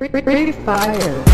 Ready, fire.